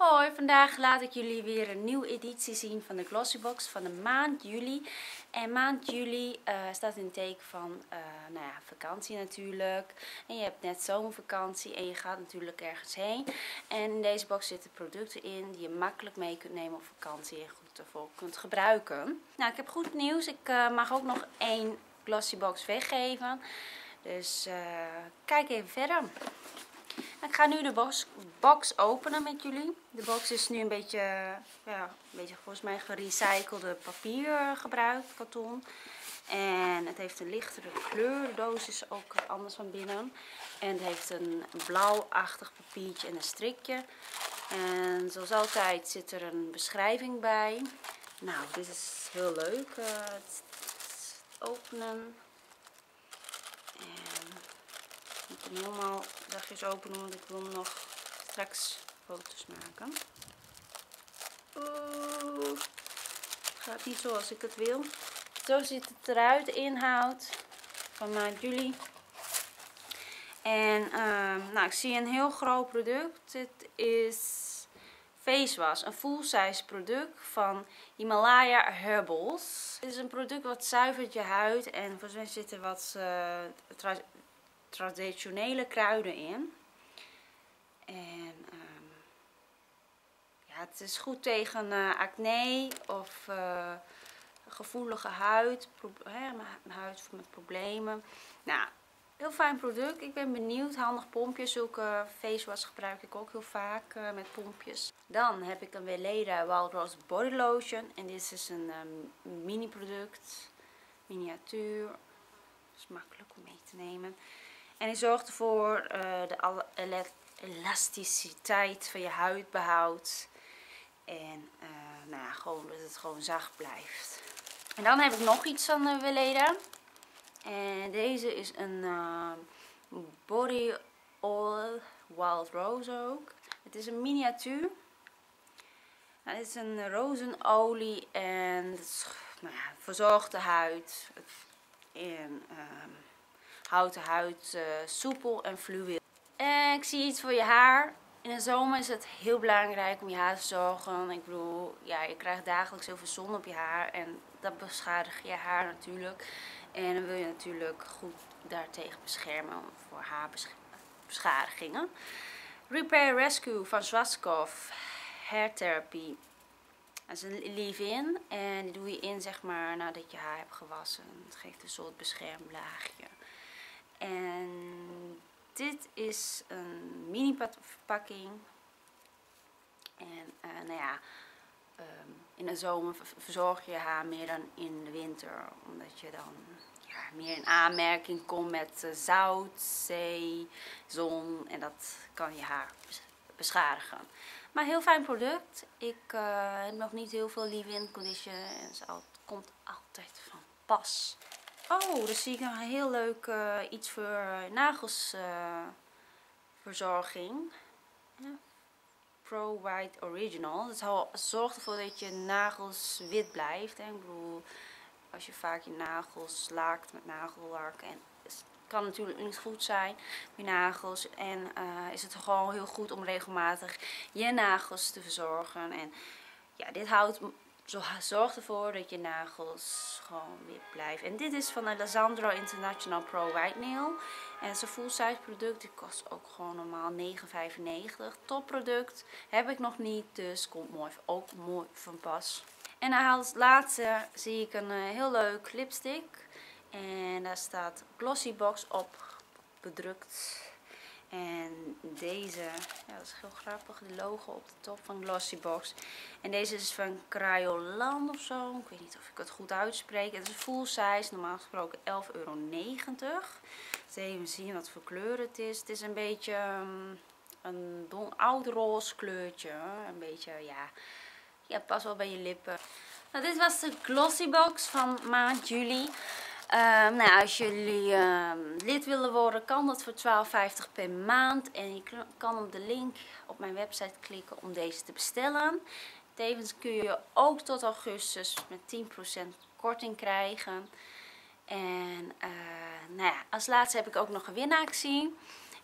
Hoi, vandaag laat ik jullie weer een nieuwe editie zien van de Glossybox van de maand juli. En maand juli uh, staat in teken van uh, nou ja, vakantie natuurlijk. En je hebt net zomervakantie en je gaat natuurlijk ergens heen. En in deze box zitten producten in die je makkelijk mee kunt nemen op vakantie en goed ervoor kunt gebruiken. Nou, ik heb goed nieuws. Ik uh, mag ook nog één Glossybox weggeven. Dus kijk even verder. Ik ga nu de box, openen met jullie. De box is nu een beetje, ja, een beetje volgens mij gerecyclede papier gebruikt, karton. En het heeft een lichtere kleur. De doos is ook anders van binnen. En het heeft een blauwachtig papiertje en een strikje. En zoals altijd zit er een beschrijving bij. Nou, dit is heel leuk. Uh, het, openen. En moet hem helemaal openen, want ik wil nog straks foto's maken. Oeh, gaat niet zoals ik het wil. Zo ziet het eruit, de inhoud van maand juli. En uh, nou, ik zie een heel groot product. Dit is face wash, een full size product van Himalaya Herbals. Dit is een product wat zuivert je huid en volgens mij zitten wat uh, traditionele kruiden in. En um, ja, het is goed tegen uh, acne of uh, gevoelige huid, hè, huid met problemen. Nou, heel fijn product. Ik ben benieuwd. Handig pompje. Zulke face wash gebruik ik ook heel vaak uh, met pompjes. Dan heb ik een Weleda Wild Rose Body Lotion. En dit is een um, mini product. Miniatuur. is makkelijk om mee te nemen. En die zorgt ervoor uh, de elasticiteit van je huid behoudt. En uh, nou ja, gewoon dat het gewoon zacht blijft. En dan heb ik nog iets van de Weleda. En deze is een Body Oil Wild Rose ook. Het is een miniatuur. Nou, dit is een rozenolie en het nou verzorgt de huid. En... Uh, houdt de huid uh, soepel en fluweel. En ik zie iets voor je haar. In de zomer is het heel belangrijk om je haar te zorgen. Ik bedoel, ja, je krijgt dagelijks heel veel zon op je haar. En dat beschadigt je haar natuurlijk. En dan wil je natuurlijk goed daartegen beschermen voor haarbeschadigingen. Repair Rescue van Schwarzkopf Hair Therapy. Dat is een leave-in en die doe je in zeg maar nadat je haar hebt gewassen. Het geeft een soort beschermlaagje. En dit is een mini verpakking. En uh, nou ja, um, in de zomer verzorg je haar meer dan in de winter. Omdat je dan meer in aanmerking komt met uh, zout, zee, zon. En dat kan je haar beschadigen. Maar heel fijn product. Ik uh, heb nog niet heel veel leave-in condition. En het komt altijd van pas. Oh, dus zie ik een heel leuk uh, iets voor uh, nagelsverzorging. Ja. Pro White Original. Dat zorgt ervoor dat je nagels wit blijft. Hè. Ik bedoel, als je vaak je nagels laakt met nagellak. En het kan natuurlijk niet goed zijn, je nagels. En uh, is het gewoon heel goed om regelmatig je nagels te verzorgen. En ja, dit houdt zorg ervoor dat je nagels gewoon wit blijven. En dit is van de Lasandro International Pro White Nail. En een full size product. Die kost ook gewoon normaal 9,95. Top product. Heb ik nog niet. Dus komt mooi, ook mooi van pas. En als laatste zie ik een eh, heel leuk lipstick. En daar staat Glossy Box op bedrukt. En deze, ja dat is heel grappig, de logo op de top van Glossybox. En deze is van Crayolan of zo. Ik weet niet of ik het goed uitspreek. Het is full size, normaal gesproken 11,90 euro. Even zien wat voor kleur het is. Het is een beetje um, een oud roze kleurtje. Een beetje, ja, ja, pas wel bij je lippen. Nou, dit was de Glossybox van maand juli. Ehm, nou, als jullie uh, lid willen worden, kan dat voor 12,50 per maand. En je kan op de link op mijn website klikken om deze te bestellen. Tevens kun je ook tot augustus met 10% korting krijgen. En uh, nou ja, als laatste heb ik ook nog een winactie.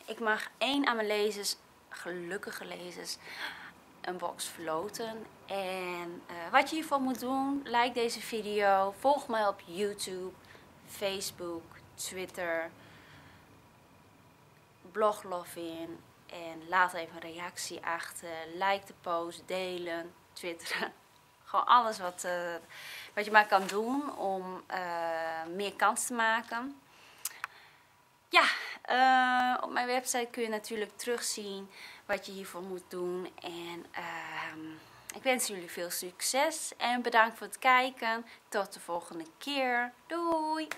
Ik mag één aan mijn lezers, gelukkige lezers, een box verloten. En eh, wat je hiervoor moet doen, like deze video, volg mij op YouTube, Facebook, Twitter, blog Lovin en laat even een reactie achter. Like de post, delen, twitteren. Gewoon alles wat, uh, wat je maar kan doen om uh, meer kans te maken. Ja, uh, op mijn website kun je natuurlijk terugzien wat je hiervoor moet doen. En uh, ik wens jullie veel succes en bedankt voor het kijken. Tot de volgende keer. Doei!